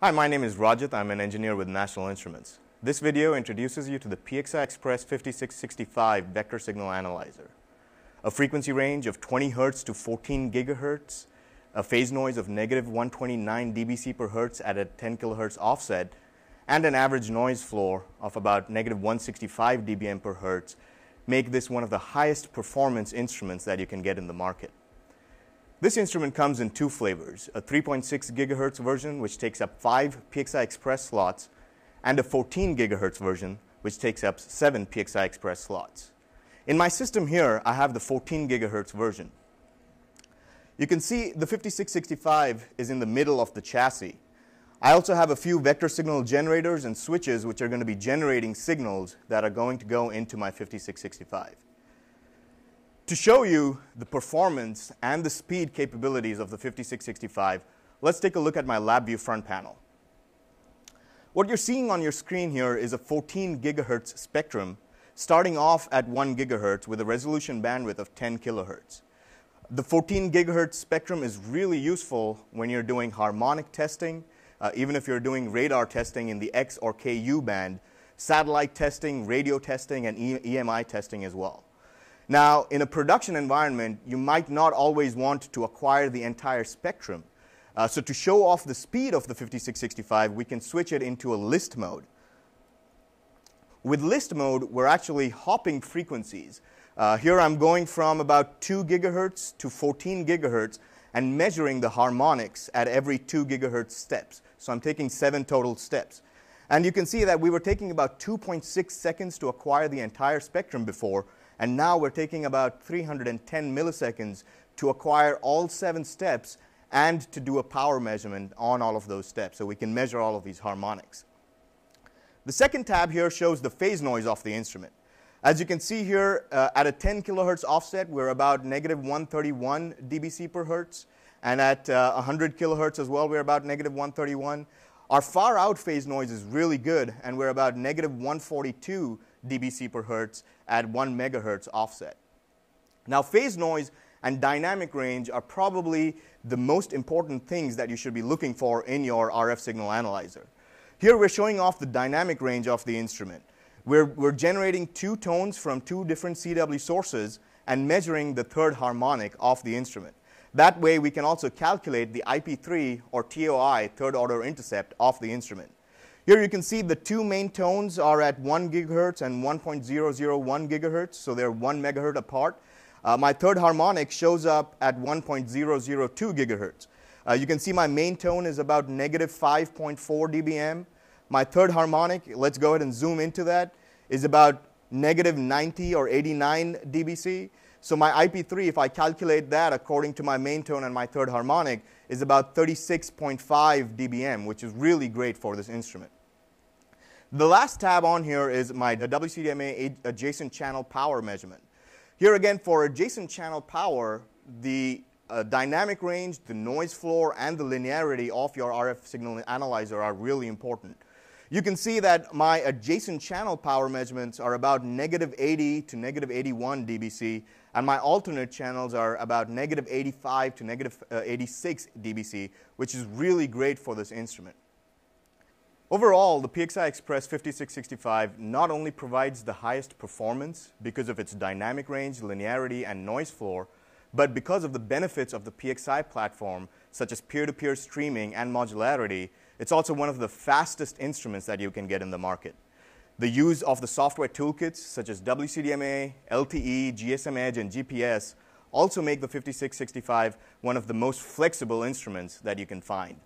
Hi, my name is Rajat. I'm an engineer with National Instruments. This video introduces you to the PXI Express 5665 vector signal analyzer. A frequency range of 20 Hz to 14 GHz, a phase noise of negative 129 dBc per Hertz at a 10 kHz offset, and an average noise floor of about negative 165 dBm per Hertz make this one of the highest performance instruments that you can get in the market. This instrument comes in two flavors, a 3.6 gigahertz version, which takes up five PXI Express slots, and a 14 gigahertz version, which takes up seven PXI Express slots. In my system here, I have the 14 gigahertz version. You can see the 5665 is in the middle of the chassis. I also have a few vector signal generators and switches which are going to be generating signals that are going to go into my 5665. To show you the performance and the speed capabilities of the 5665, let's take a look at my LabVIEW front panel. What you're seeing on your screen here is a 14 gigahertz spectrum starting off at 1 gigahertz with a resolution bandwidth of 10 kilohertz. The 14 gigahertz spectrum is really useful when you're doing harmonic testing, uh, even if you're doing radar testing in the X or KU band, satellite testing, radio testing, and e EMI testing as well. Now, in a production environment, you might not always want to acquire the entire spectrum. Uh, so to show off the speed of the 5665, we can switch it into a list mode. With list mode, we're actually hopping frequencies. Uh, here I'm going from about 2 gigahertz to 14 gigahertz and measuring the harmonics at every 2 gigahertz steps. So I'm taking seven total steps. And you can see that we were taking about 2.6 seconds to acquire the entire spectrum before, and now we're taking about 310 milliseconds to acquire all seven steps and to do a power measurement on all of those steps so we can measure all of these harmonics. The second tab here shows the phase noise of the instrument. As you can see here, uh, at a 10 kilohertz offset, we're about negative 131 dBc per hertz. And at uh, 100 kilohertz as well, we're about negative 131. Our far out phase noise is really good, and we're about negative 142 dBc per hertz at 1 megahertz offset. Now, phase noise and dynamic range are probably the most important things that you should be looking for in your RF signal analyzer. Here we're showing off the dynamic range of the instrument. We're, we're generating two tones from two different CW sources and measuring the third harmonic of the instrument. That way we can also calculate the IP3 or TOI, third order intercept, of the instrument. Here you can see the two main tones are at 1 gigahertz and 1.001 gigahertz, so they're 1 megahertz apart. Uh, my third harmonic shows up at 1.002 gigahertz. Uh, you can see my main tone is about negative 5.4 dBm. My third harmonic, let's go ahead and zoom into that, is about negative 90 or 89 dBc. So my IP3, if I calculate that according to my main tone and my third harmonic, is about 36.5 dBm, which is really great for this instrument. The last tab on here is my WCDMA adjacent channel power measurement. Here again, for adjacent channel power, the uh, dynamic range, the noise floor, and the linearity of your RF signal analyzer are really important. You can see that my adjacent channel power measurements are about negative 80 to negative 81 dBc, and my alternate channels are about negative 85 to negative, uh, 86 dBc, which is really great for this instrument. Overall, the PXI Express 5665 not only provides the highest performance because of its dynamic range, linearity, and noise floor, but because of the benefits of the PXI platform, such as peer-to-peer -peer streaming and modularity, it's also one of the fastest instruments that you can get in the market. The use of the software toolkits, such as WCDMA, LTE, GSM Edge, and GPS, also make the 5665 one of the most flexible instruments that you can find.